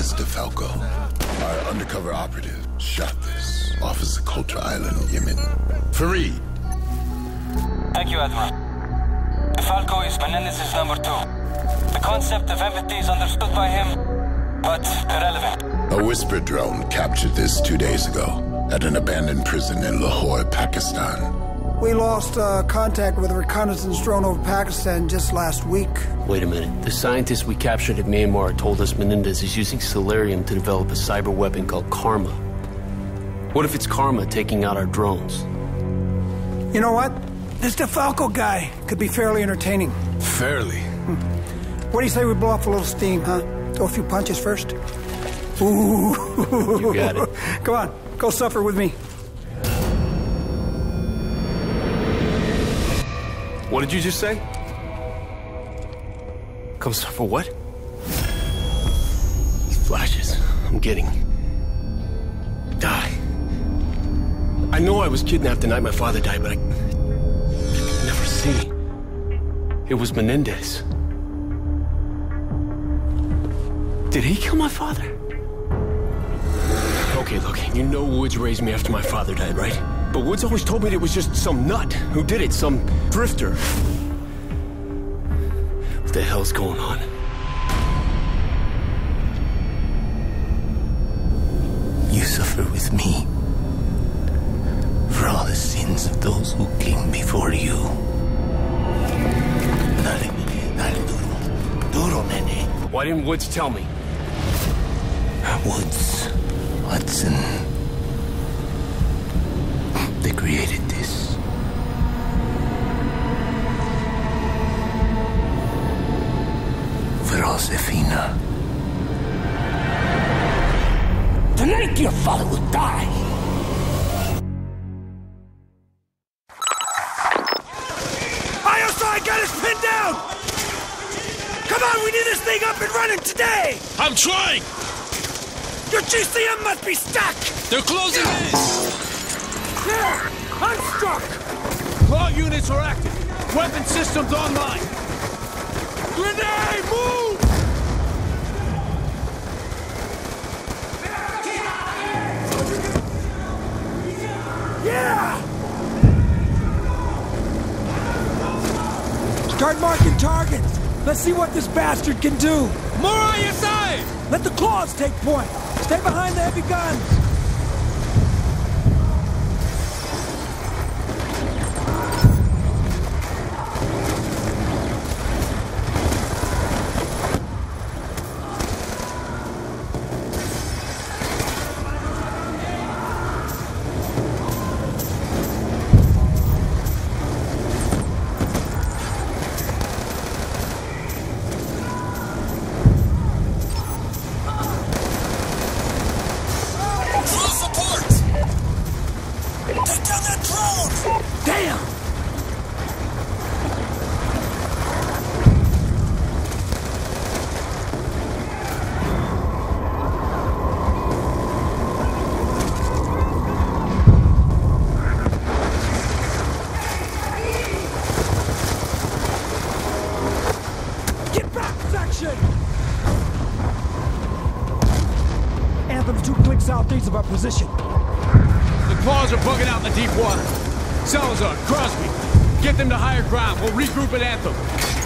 Perez DeFalco, our undercover operative, shot this off of Socotra Island, Yemen. Farid. Thank you, Admiral. DeFalco is Menendez's number two. The concept of empathy is understood by him, but irrelevant. A whisper drone captured this two days ago at an abandoned prison in Lahore, Pakistan. We lost uh, contact with a reconnaissance drone over Pakistan just last week. Wait a minute. The scientists we captured at Myanmar told us Menendez is using Celerium to develop a cyber weapon called Karma. What if it's Karma taking out our drones? You know what? This DeFalco guy could be fairly entertaining. Fairly. What do you say we blow off a little steam, huh? Throw a few punches first? Ooh. You got it. Come on, go suffer with me. What did you just say? Comes for what? These flashes I'm getting. Die. I know I was kidnapped the night my father died, but I, I could never see. It was Menendez. Did he kill my father? Okay, look, you know Woods raised me after my father died, right? But Woods always told me it was just some nut who did it, some drifter. What the hell's going on? You suffer with me for all the sins of those who came before you. Dale, dale duro. Duro. Why didn't Woods tell me? Woods, Hudson. They created this. For Josefina. Tonight your father will die. ISI got us pinned down! Come on, we need this thing up and running today! I'm trying! Your GCM must be stuck! They're closing in! There! I'm stuck! Claw units are active. Weapon systems online. Grenade, move! Yeah! Start marking targets! Let's see what this bastard can do! More on your side! Let the claws take point! Stay behind the heavy guns! Of our position. The claws are bugging out in the deep water. Salazar, Crosby, get them to higher ground. We'll regroup at Anthem.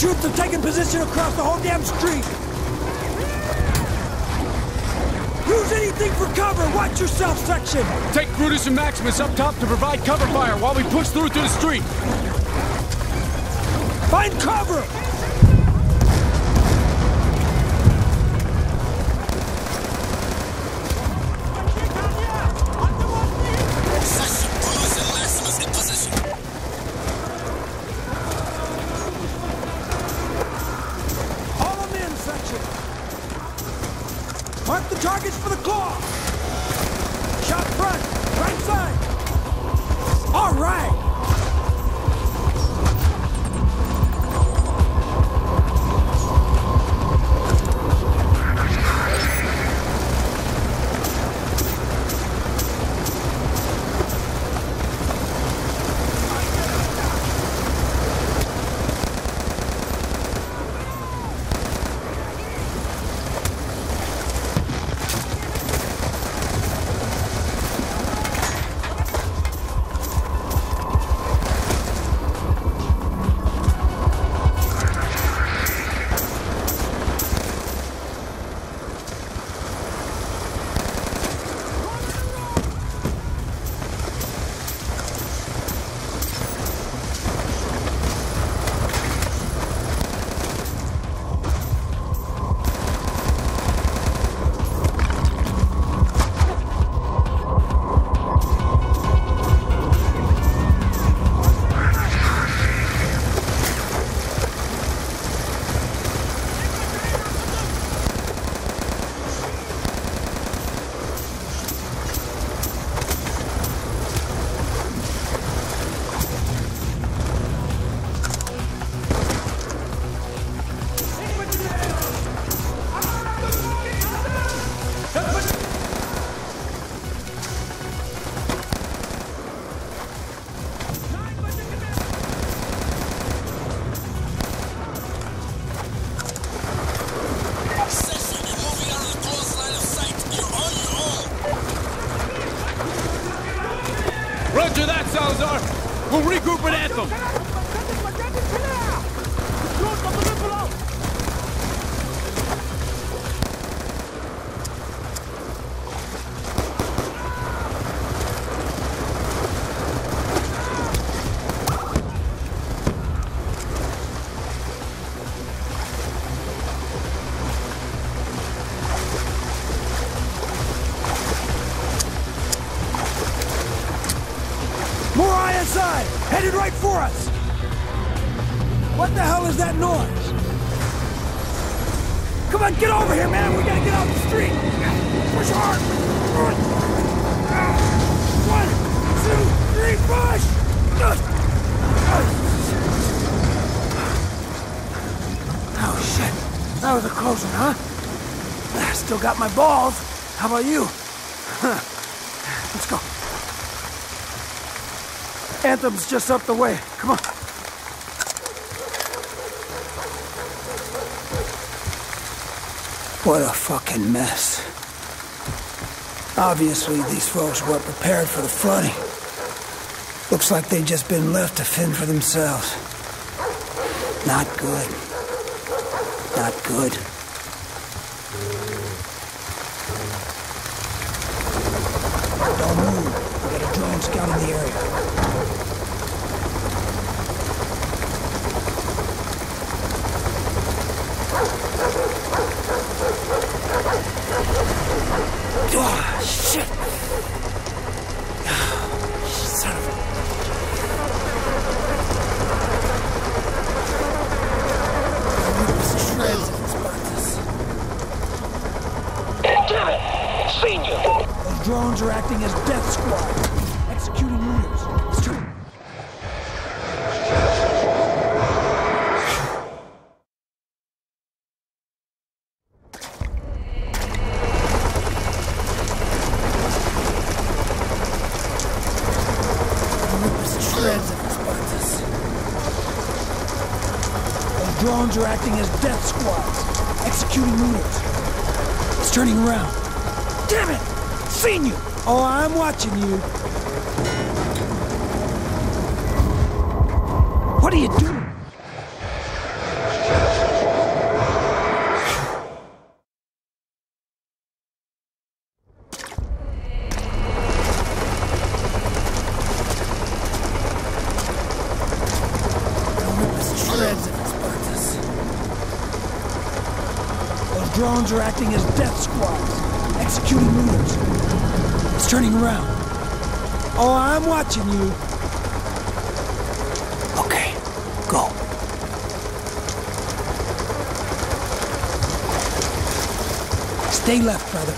Troops have taken position across the whole damn street. Use anything for cover. Watch yourself, section. Take Brutus and Maximus up top to provide cover fire while we push through to the street. Find cover. Mark the targets for the claw. Shot front, right side. All right. Balls. How about you? Let's go. Anthem's just up the way. Come on. What a fucking mess. Obviously, these folks weren't prepared for the flooding. Looks like they've just been left to fend for themselves. Not good. Not good. Don't move. We got a drone scouting the area. Oh, shit! Son of a... Shreds if it's about this. Damn it! Seen you! Those as death squad, executing about this. Those drones are acting as death squads, executing looters. It's turning around. Damn it! Seen you! Oh, I'm watching you. What are you doing? Drones are acting as death squads, executing looters. Turning around. Oh, I'm watching you. Okay, go. Stay left, brother.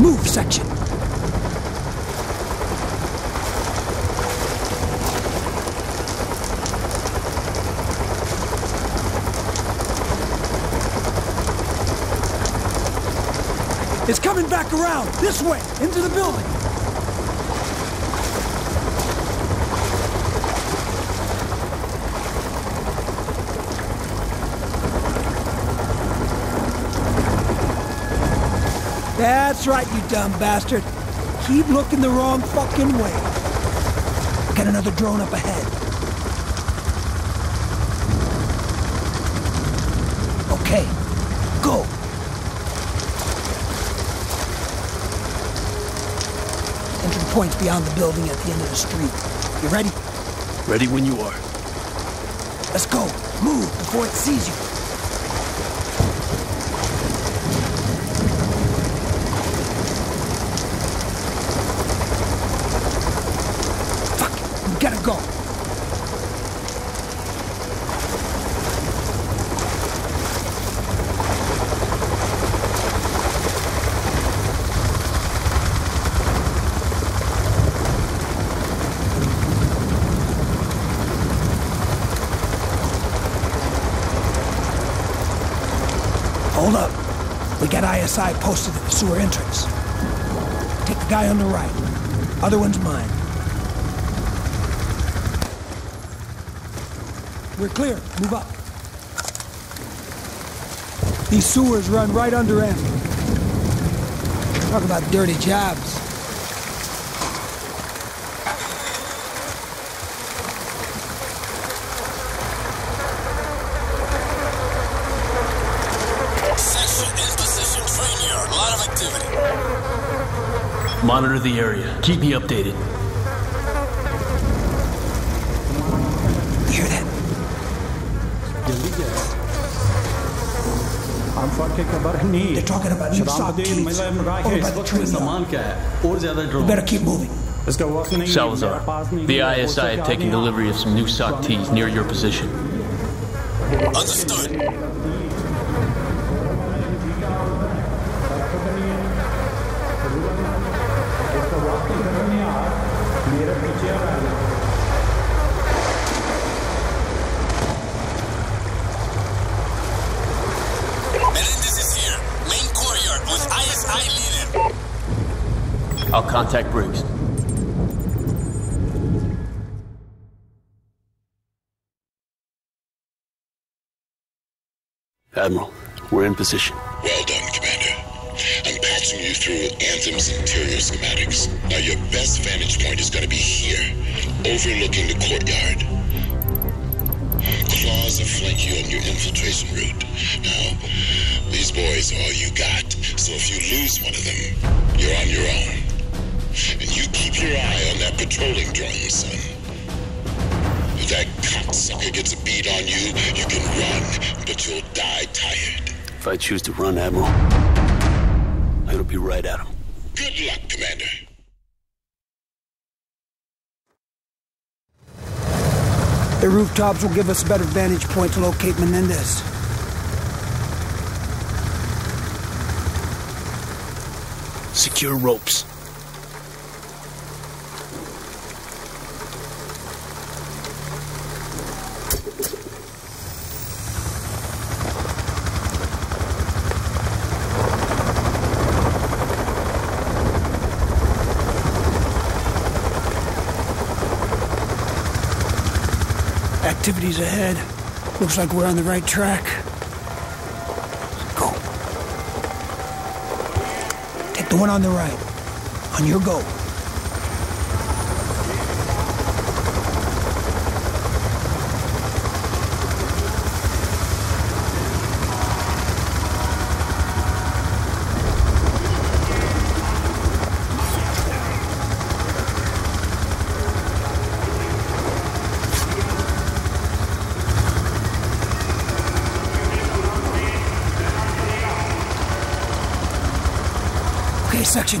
Move, section. It's coming back around. This way, into the building. That's right, you dumb bastard. Keep looking the wrong fucking way. Got another drone up ahead. Okay, go. Entry point's beyond the building at the end of the street. You ready? Ready when you are. Let's go. Move before it sees you. Fuck it. We gotta go. Hold up. We got ISI posted at the sewer entrance. Take the guy on the right. Other one's mine. We're clear. Move up. These sewers run right under him. Talk about dirty jobs. Monitor the area. Keep me updated. Hear that? They're talking about new SOC-Ts over by the tree mill. We better keep moving. Salazar, the ISI had taken delivery of some new SOC-Ts near your position. Understood. Menendez is here. Main courier with ISI leader. I'll contact Briggs. Admiral, we're in position. Through Anthem's interior schematics. Now, your best vantage point is going to be here, overlooking the courtyard. Claws will flank you on your infiltration route. Now, these boys are all you got, so if you lose one of them, you're on your own. And you keep your eye on that patrolling drone, son. If that cocksucker gets a bead on you, you can run, but you'll die tired. If I choose to run, Admiral, it'll be right at him. Good luck, Commander. The rooftops will give us a better vantage point to locate Menendez. Secure ropes. Activities ahead. Looks like we're on the right track. Go. Take the one on the right. On your go. Okay, section.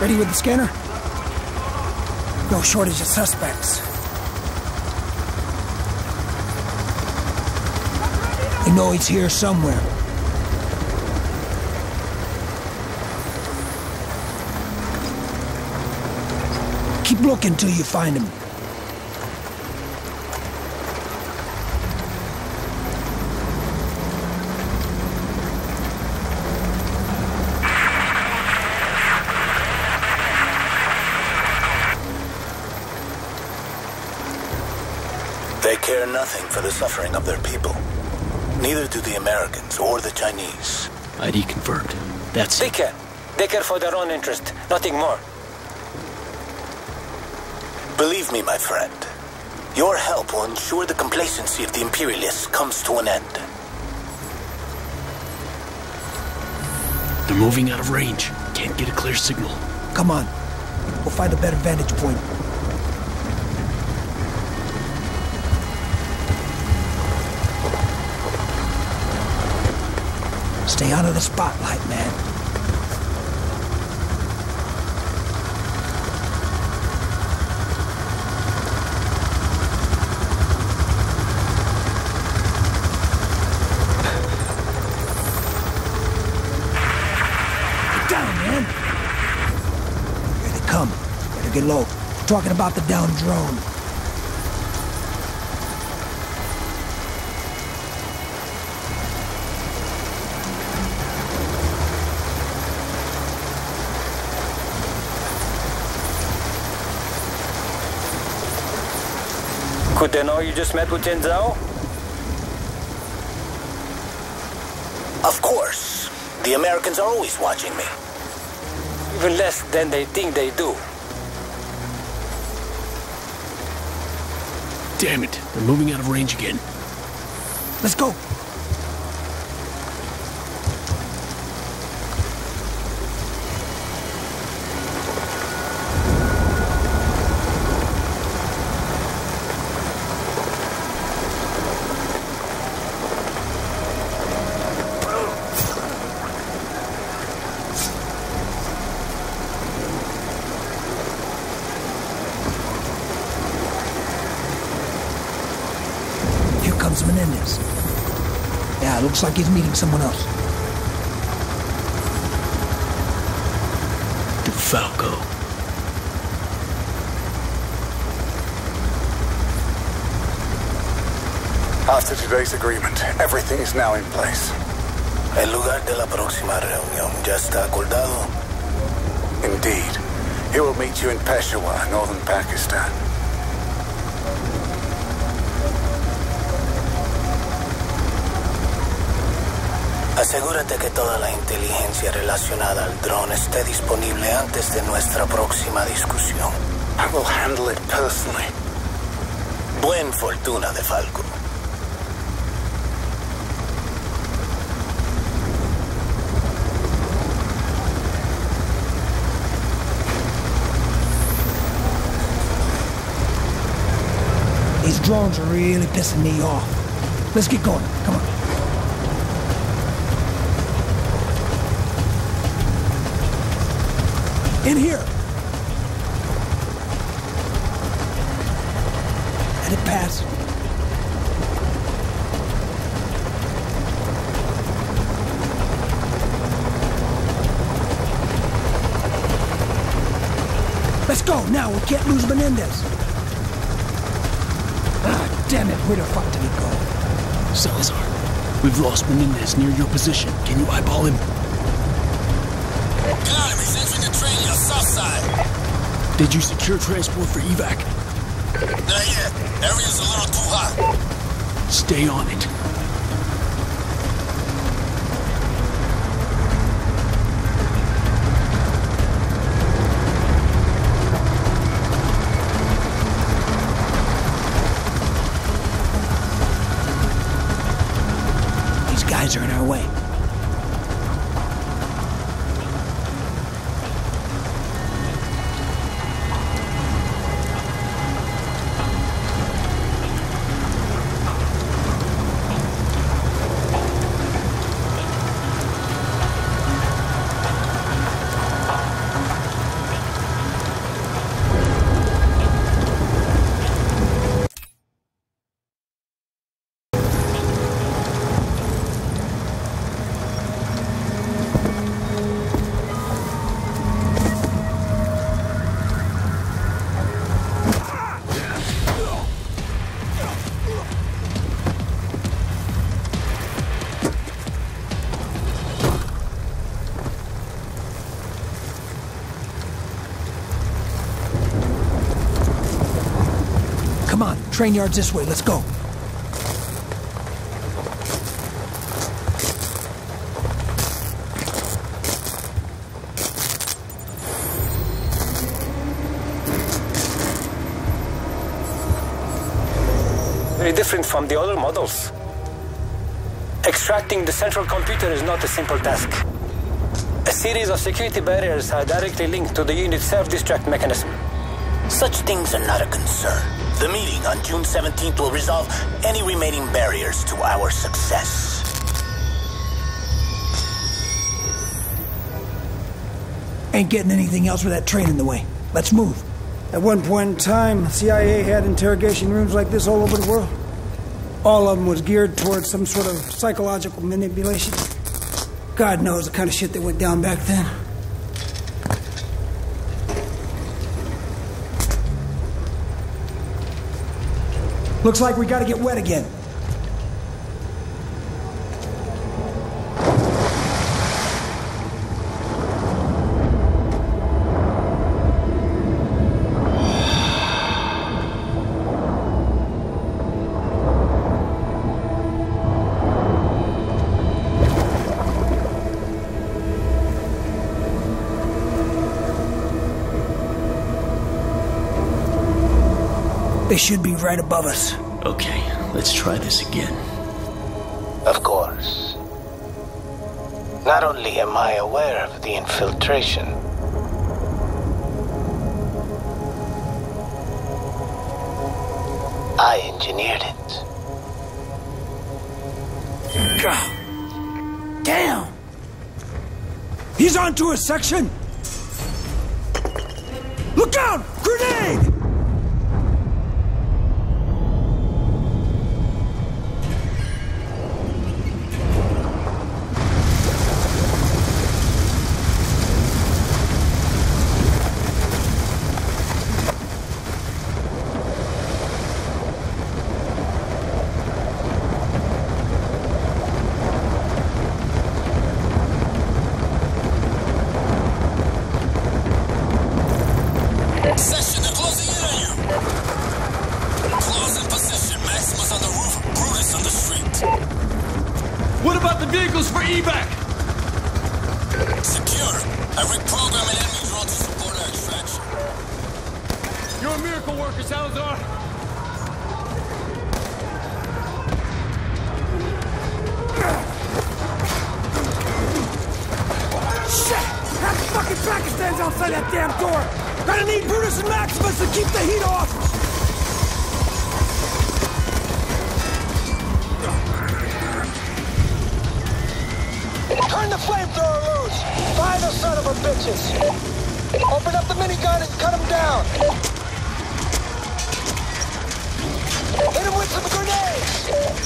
Ready with the scanner? No shortage of suspects. They know he's here somewhere. Keep looking till you find him. Suffering of their people. Neither do the Americans or the Chinese. ID confirmed. That's They it. care. They care for their own interest, nothing more. Believe me, my friend, your help will ensure the complacency of the Imperialists comes to an end. They're moving out of range. Can't get a clear signal. Come on. We'll find a better vantage point. Stay out of the spotlight, man. Get down, man. Here they come. Get low. Talking about the down drone. Could they know you just met with Tian Zhao? Of course. The Americans are always watching me. Even less than they think they do. Damn it. They're moving out of range again. Let's go. Was Menendez. Yeah, looks like he's meeting someone else. Falco. After today's agreement, everything is now in place. El lugar de la próxima reunión ya está acordado. Indeed. He will meet you in Peshawar, northern Pakistan. Asegúrate que toda la inteligencia relacionada al dron esté disponible antes de nuestra próxima discusión. I will handle it personally. Buen fortuna de Falco. These drones are really pissing me off. Let's get going. Come on. In here. Let it pass. Let's go now. We can't lose Menendez. Ah, damn it. Where the fuck did he go? Salazar, we've lost Menendez near your position. Can you eyeball him? Enemies side. Did you secure transport for evac? Not yet. Area's a little too hot. Stay on it. Train yards this way. Let's go. Very different from the other models. Extracting the central computer is not a simple task. A series of security barriers are directly linked to the unit's self-destruct mechanism. Such things are not a concern. The meeting on June 17th will resolve any remaining barriers to our success. Ain't getting anything else with that train in the way. Let's move. At one point in time, CIA had interrogation rooms like this all over the world. All of them was geared towards some sort of psychological manipulation. God knows the kind of shit that went down back then. Looks like we gotta get wet again. They should be right above us. Okay, let's try this again. Of course. Not only am I aware of the infiltration, I engineered it. God. Damn! He's onto a section! Look out! Miracle worker, Salazar. Shit! Half the fucking Pakistan's outside that damn door! Gonna need Brutus and Maximus to keep the heat off! Turn the flamethrower loose! Find the son of a bitches! Open up the minigun and cut him down! Thank you.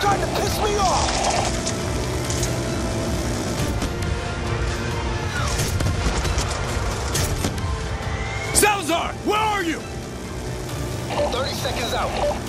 Starting to piss me off! Salazar, where are you? 30 seconds out.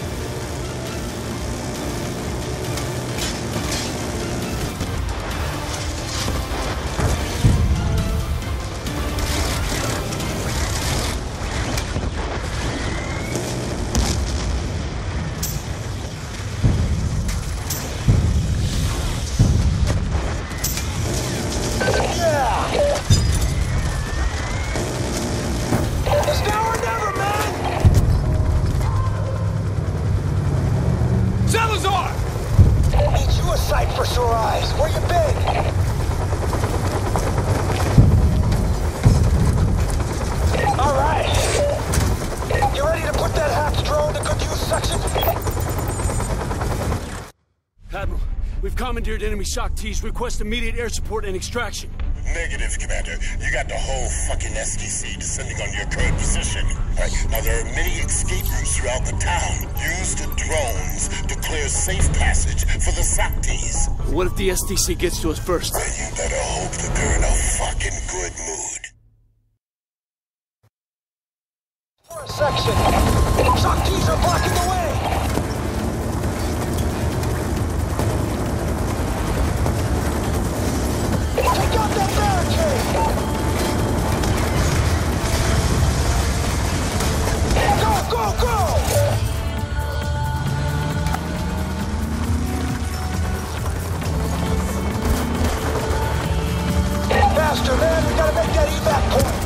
Commandeered enemy SOC-T's. Request immediate air support and extraction. Negative, Commander. You got the whole fucking SDC descending on your current position. Right. Now, there are many escape routes throughout the town. Use the drones to clear safe passage for the SOC-Ts. What if the SDC gets to us first? You better hope that they're in a fucking good mood. Faster, man. We gotta make that evac point.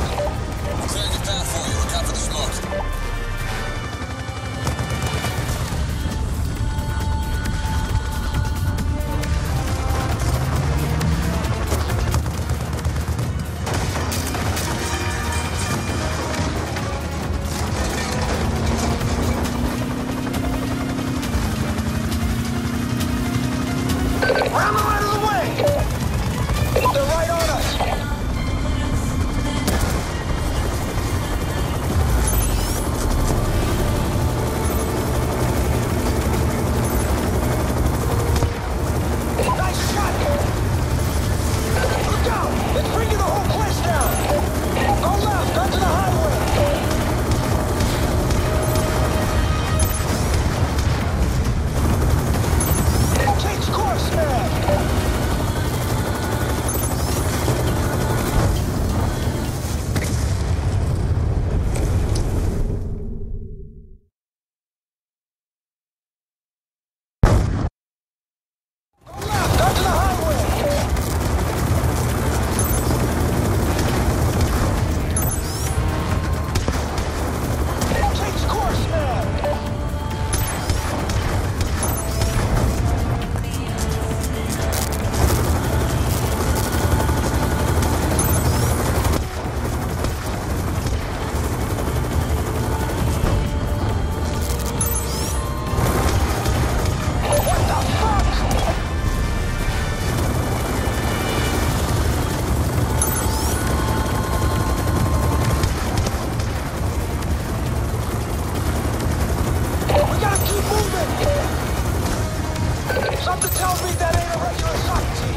Something tells me that ain't a regular shot.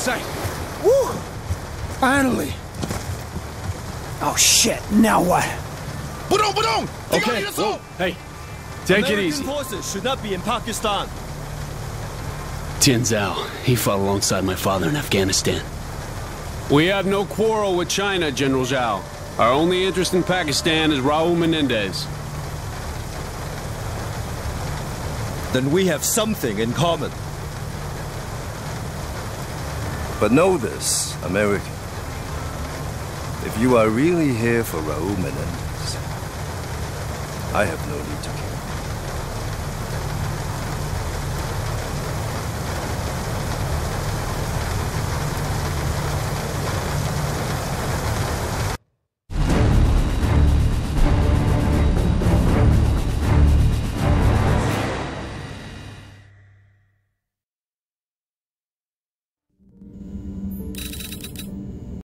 Where's our evac site? Woo! Finally. Oh shit, now what? Budong, Budong! Okay, whoa, hey, take it easy. forces should not be in Pakistan. Tian Zhao, he fought alongside my father in Afghanistan. We have no quarrel with China, General Zhao. Our only interest in Pakistan is Raul Menendez. Then we have something in common. But know this, American. If you are really here for Raul Menendez, I have no need to care.